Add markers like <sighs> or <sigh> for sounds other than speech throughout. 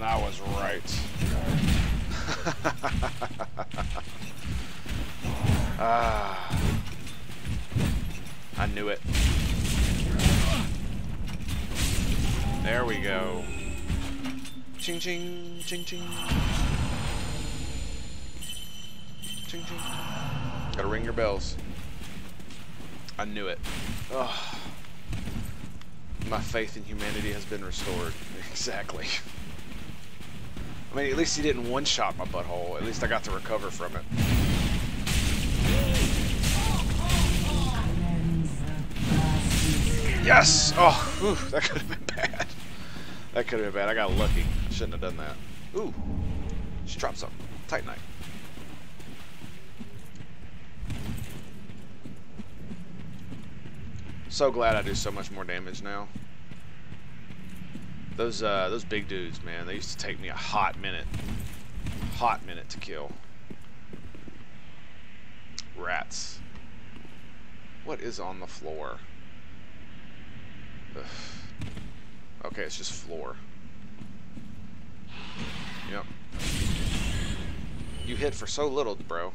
And I was right. <laughs> ah. I knew it. There we go. Ching ching, ching ching. Ching ching. Gotta ring your bells. I knew it. Ugh. My faith in humanity has been restored. <laughs> Exactly. I mean, at least he didn't one-shot my butthole. At least I got to recover from it. Yes! Oh, whew, that could have been bad. That could have been bad. I got lucky. Shouldn't have done that. Ooh. She dropped something. Tight knife. So glad I do so much more damage now. Those uh, those big dudes, man, they used to take me a hot minute. Hot minute to kill. Rats. What is on the floor? Ugh. Okay, it's just floor. Yep. You hit for so little, bro,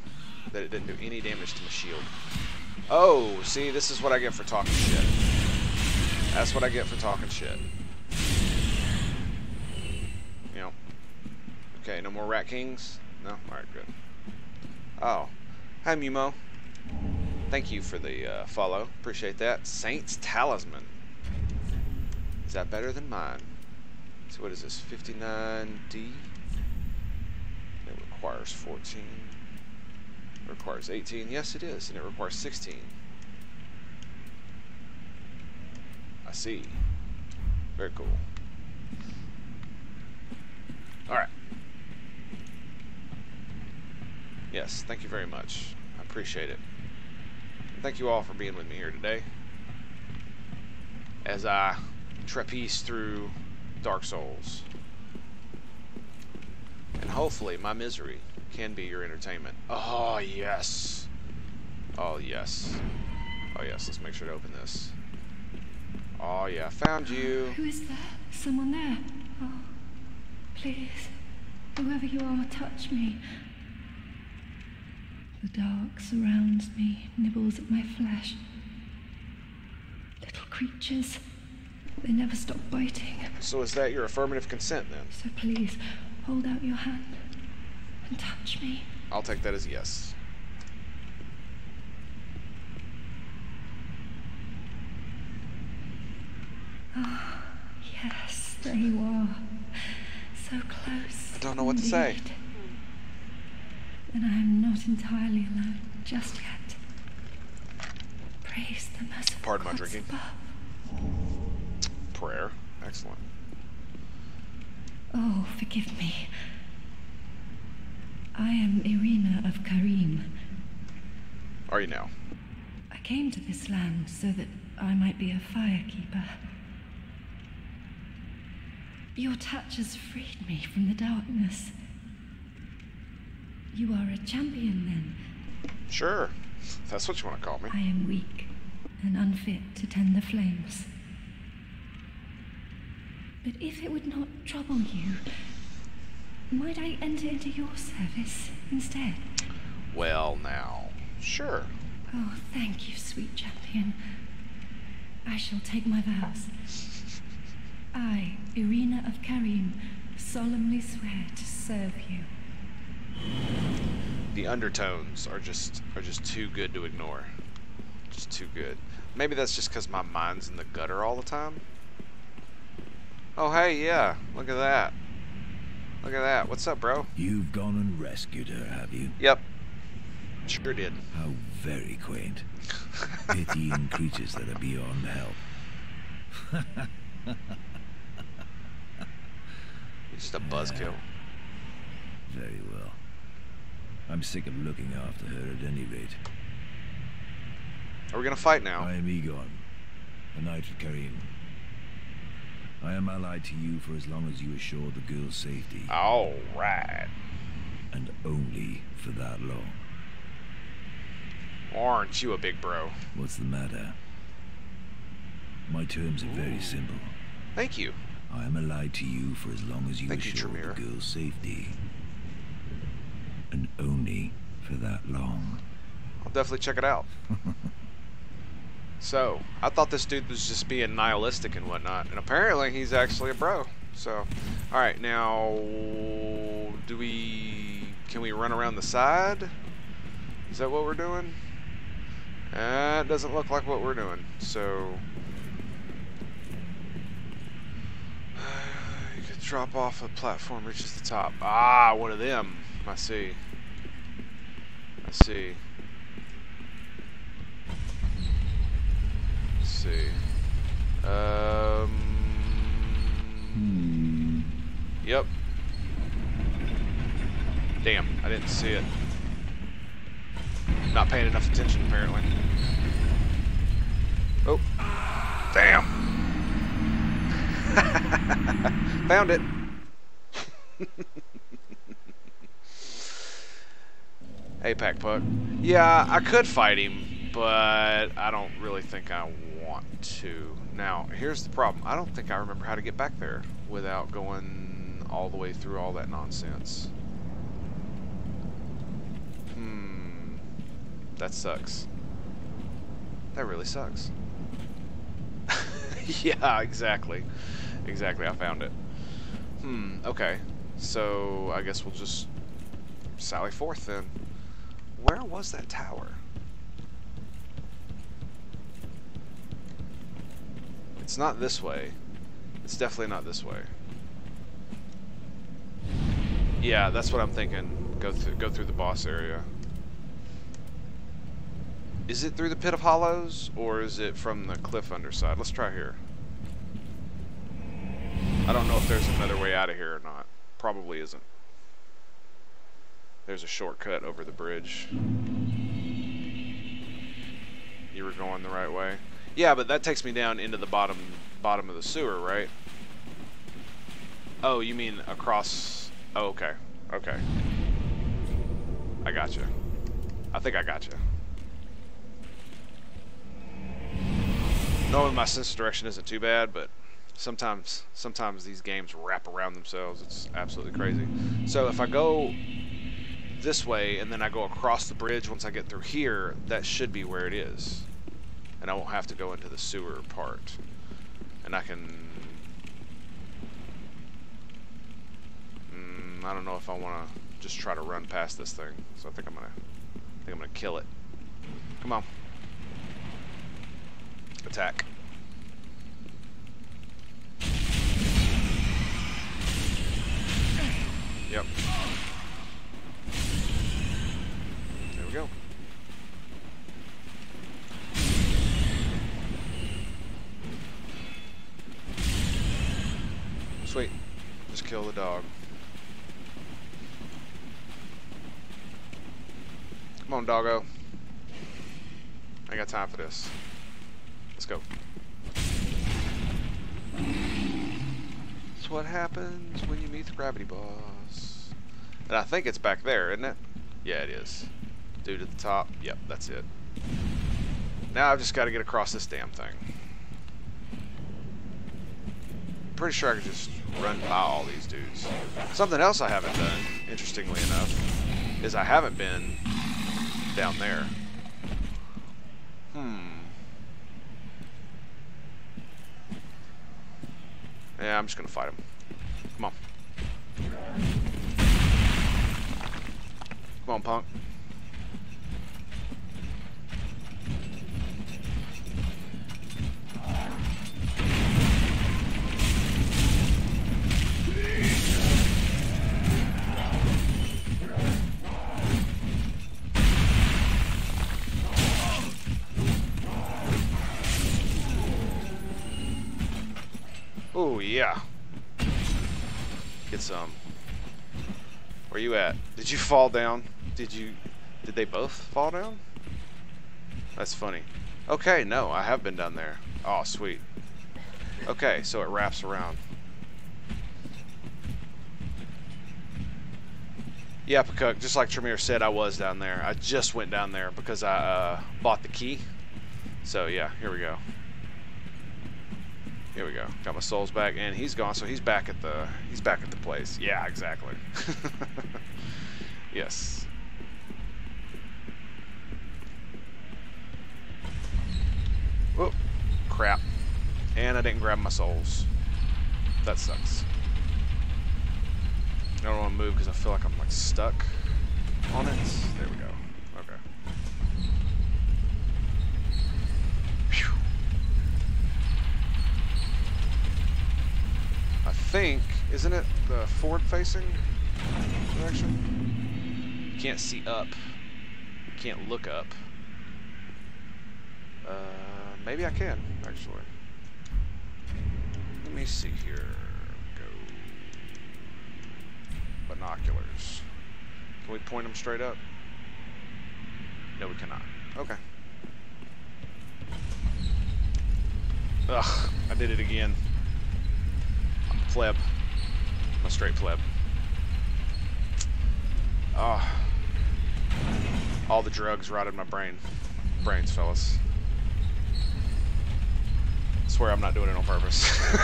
that it didn't do any damage to my shield. Oh, see, this is what I get for talking shit. That's what I get for talking shit. You know. Okay, no more Rat Kings? No? Alright, good. Oh. Hi, Mumo. Thank you for the uh, follow. Appreciate that. Saint's Talisman. Is that better than mine? So what is this? 59D? It requires 14. It requires 18. Yes, it is. And it requires 16. I see. Very cool. Alright. Yes, thank you very much. I appreciate it. Thank you all for being with me here today. As I trapeze through Dark Souls. And hopefully my misery can be your entertainment. Oh, yes. Oh, yes. Oh, yes. Let's make sure to open this. Oh, yeah. Found you. Who is there? Someone there? Oh, please. Whoever you are, touch me. The dark surrounds me, nibbles at my flesh. Little creatures. They never stop biting. So is that your affirmative consent then? So please, hold out your hand and touch me. I'll take that as yes. Ah, yes, there you are. So close. I don't know what to say. And I am not entirely alone just yet. Praise the merciful Pardon my drinking. above. Prayer. Excellent. Oh, forgive me. I am Irina of Carim. Are you now? I came to this land so that I might be a firekeeper. Your touch has freed me from the darkness. You are a champion, then. Sure. That's what you want to call me. I am weak and unfit to tend the flames. But if it would not trouble you, might I enter into your service instead? Well, now. Sure. Oh, thank you, sweet champion. I shall take my vows. <laughs> I, Irina of Carim, solemnly swear to serve you. The undertones are just are just too good to ignore. Just too good. Maybe that's just because my mind's in the gutter all the time. Oh, hey, yeah. Look at that. Look at that. What's up, bro? You've gone and rescued her, have you? Yep. Sure did. How very quaint. <laughs> Pitying creatures that are beyond help. Just a buzzkill. Very well. I'm sick of looking after her at any rate. Are we gonna fight now? I am Eygon, a knight of Carim. I am allied to you for as long as you assure the girl's safety, All right. and only for that long. Aren't you a big bro? What's the matter? My terms are very simple. Thank you. I am allied to you for as long as you Thank assure Tremere. the girl's safety. For that long. I'll definitely check it out. <laughs> so, I thought this dude was just being nihilistic and whatnot, and apparently he's actually a bro. So, alright, now, do we, can we run around the side? Is that what we're doing? That doesn't look like what we're doing, so... <sighs> You could drop off a platform reaches the top. Ah, one of them. I see. I see. Let's see. Um. Hmm. Yep. Damn, I didn't see it. Not paying enough attention, apparently. Oh. Damn. <laughs> Found it. <laughs> APAC Puck. Yeah, I could fight him, but I don't really think I want to. Now, here's the problem. I don't think I remember how to get back there without going all the way through all that nonsense. Hmm. That sucks. That really sucks. <laughs> yeah, exactly. Exactly, I found it. Hmm, okay. So, I guess we'll just sally forth then. Where was that tower? It's not this way. It's definitely not this way. Yeah, that's what I'm thinking. Go through go through the boss area. Is it through the Pit of Hollows or is it from the cliff underside? Let's try here. I don't know if there's another way out of here or not. Probably isn't. There's a shortcut over the bridge. You were going the right way. Yeah, but that takes me down into the bottom bottom of the sewer, right? Oh, you mean across... Oh, okay. Okay. I got gotcha. You. I think I got gotcha. You. Knowing my sense of direction isn't too bad, but sometimes sometimes these games wrap around themselves. It's absolutely crazy. So if I go this way and then I go across the bridge once I get through here, that should be where it is. And I won't have to go into the sewer part. And I can... Mm, I don't know if I want to just try to run past this thing. So I think I'm going to... I think I'm going to kill it. Come on. Attack. On, doggo. I got time for this. Let's go. That's what happens when you meet the gravity boss. And I think it's back there, isn't it? Yeah, it is. Dude at the top. Yep, that's it. Now I've just got to get across this damn thing. Pretty sure I could just run by all these dudes. Something else I haven't done, interestingly enough, is I haven't been down there. Hmm. Yeah, I'm just gonna fight him. Come on. Come on, punk. Yeah. Get some. Where you at? Did you fall down? Did you did they both fall down? That's funny. Okay, no, I have been down there. Oh, sweet. Okay, so it wraps around. Yeah, Pakuk, just like Tremere said, I was down there. I just went down there because I uh, bought the key. So yeah, here we go. Here we go. Got my souls back, and he's gone, so he's back at the he's back at the place. Yeah, exactly. <laughs> yes. Whoop. Crap. And I didn't grab my souls. That sucks. I don't want to move because I feel like I'm like stuck on it. There we go. Okay. Phew. I think, isn't it the forward facing direction? You can't see up. You can't look up. Uh, maybe I can, actually. Let me see here. Go. Binoculars. Can we point them straight up? No, we cannot. Okay. Ugh, I did it again. I'm a straight pleb. Ah. all the drugs rotted my brain. Brains, fellas. I swear I'm not doing it on purpose. <laughs>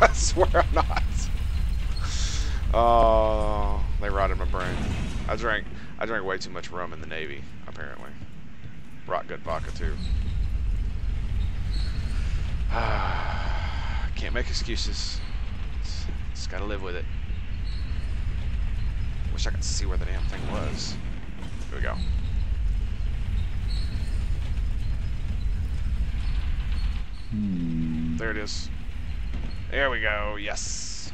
I swear I'm not. Oh, they rotted my brain. I drank I drank way too much rum in the Navy, apparently. Rock good vodka too. <sighs> Can't make excuses. Just, gotta live with it. Wish I could see where the damn thing was. Here we go. Hmm. There it is. There we go. Yes.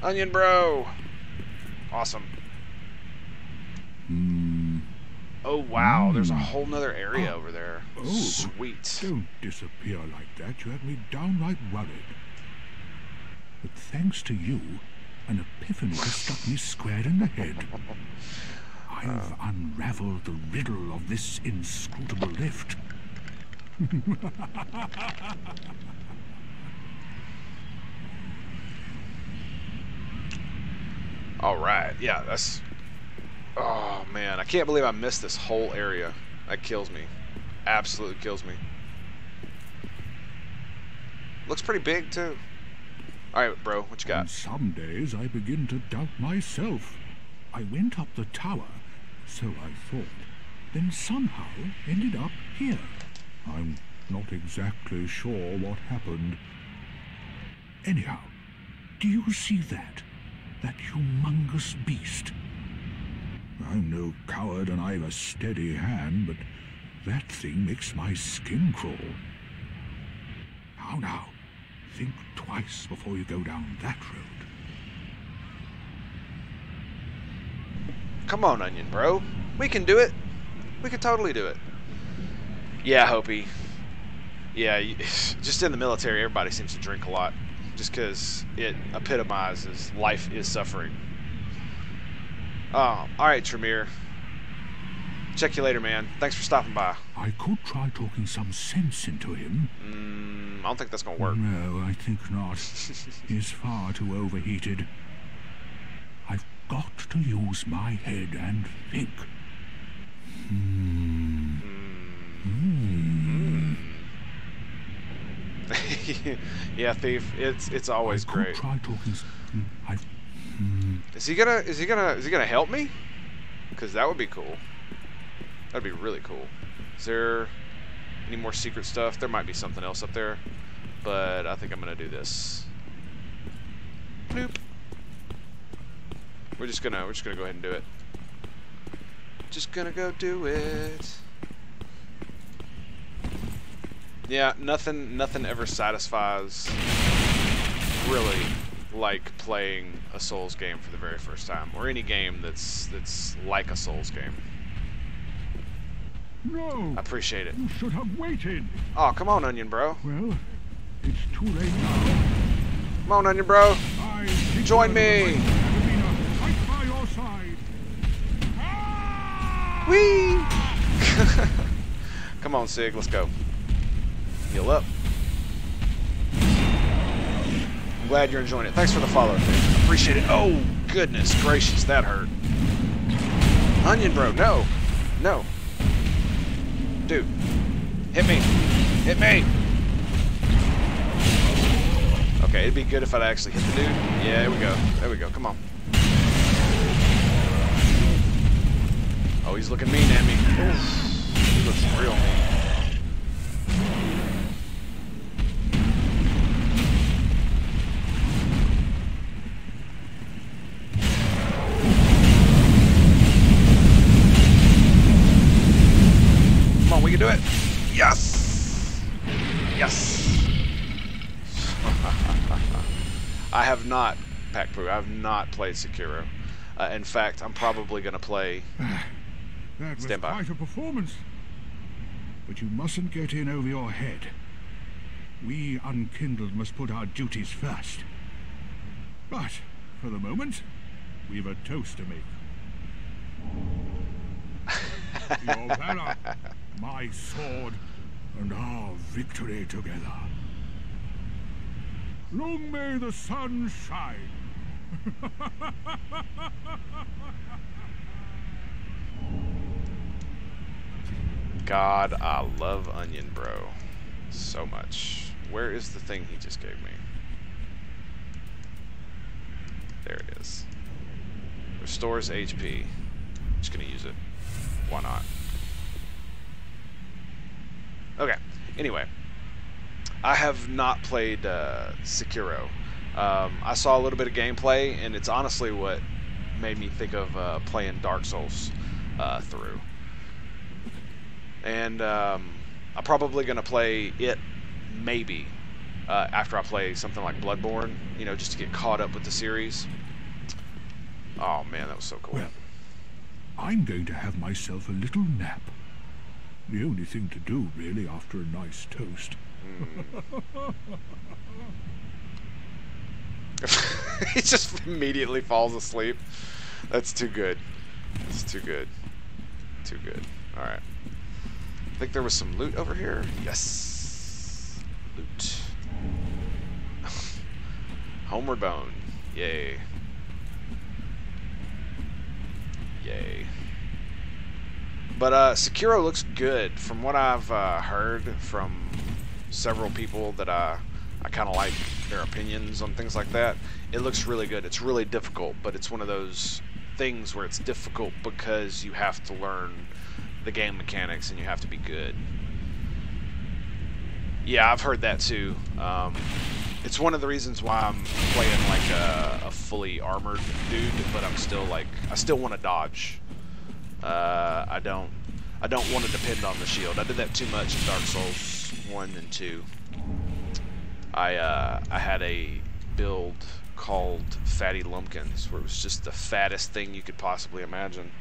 Onion bro. Awesome. Hmm. Oh wow, there's a Mm. whole nother area Oh. over there. Oh. Sweet. Don't disappear like that. You had me downright worried. But thanks to you, an epiphany has struck me square in the head. I've ah. unraveled the riddle of this inscrutable lift. <laughs> All right. Yeah, that's. Oh man, I can't believe I missed this whole area. That kills me. Absolutely kills me. Looks pretty big too. All right, bro, what you got? Some days I begin to doubt myself. I went up the tower, so I thought, then somehow ended up here. I'm not exactly sure what happened. Anyhow, do you see that? That humongous beast? I'm no coward and I've a steady hand, but that thing makes my skin crawl. How now? Think twice before you go down that road. Come on, Onion Bro. We can do it. We can totally do it. Yeah, Hopi. Yeah, you, <laughs> just in the military, everybody seems to drink a lot. Just because it epitomizes life is suffering. Um, oh, alright, Tremere. Check you later, man. Thanks for stopping by. I could try talking some sense into him. Mm, I don't think that's going to work. No, I think not. <laughs> He's far too overheated. I've got to use my head and think. Hmm. Hmm. <laughs> yeah, thief. It's it's always great. try talking. s- hmm. Hmm. Is he gonna is he gonna is he gonna help me? Cause that would be cool. That'd be really cool. Is there any more secret stuff? There might be something else up there, but I think I'm gonna do this. Bloop. We're just gonna we're just gonna go ahead and do it. Just gonna go do it. Yeah, nothing nothing ever satisfies really like playing a Souls game for the very first time, or any game that's that's like a Souls game. No! I appreciate it. You should have waited. Oh, come on, Onion Bro. Well, it's too late now. Come on, Onion Bro. Join me. fight by your side. Ah! Whee! <laughs> come on, Sig. Let's go. Heal up. I'm glad you're enjoying it. Thanks for the follow. dude. Appreciate it. Oh, goodness gracious, that hurt. Onion Bro, no. No. Dude, Hit me. Hit me. Okay, it'd be good if I'd actually hit the dude. Yeah, here we go. There we go. Come on. Oh, he's looking mean at me. Ooh, he looks real mean. Not, Pack Poo, I have not played Sekiro. Uh, in fact, I'm probably going to play. <sighs> That was Stand by. quite a performance. But you mustn't get in over your head. We unkindled must put our duties first. But, for the moment, we've a toast to make. <laughs> your valor, my sword, and our victory together. Long may the sun shine. <laughs> God, I love Onion Bro so much. Where is the thing he just gave me? There it is. Restores HP. Just gonna use it. Why not? Okay. Anyway, I have not played uh, Sekiro. Um, I saw a little bit of gameplay, and it's honestly what made me think of uh, playing Dark Souls uh, through. And um, I'm probably going to play it maybe uh, after I play something like Bloodborne, you know, just to get caught up with the series. Oh man, that was so cool. Well, I'm going to have myself a little nap. The only thing to do, really, after a nice toast. <laughs> he just immediately falls asleep. That's too good. That's too good. Too good. All right. I think there was some loot over here. Yes. Loot. <laughs> Homeward Bone. Yay. Yay. But uh, Sekiro looks good. From what I've uh, heard from several people that I, I kind of like their opinions on things like that, it looks really good. It's really difficult, but it's one of those things where it's difficult because you have to learn the game mechanics and you have to be good. Yeah, I've heard that too. Um, it's one of the reasons why I'm playing like a, a fully armored dude, but I'm still like I still want to dodge. Uh, I don't I don't want to depend on the shield. I did that too much in Dark Souls one and two. I uh, I had a build called Fatty Lumpkins, where it was just the fattest thing you could possibly imagine.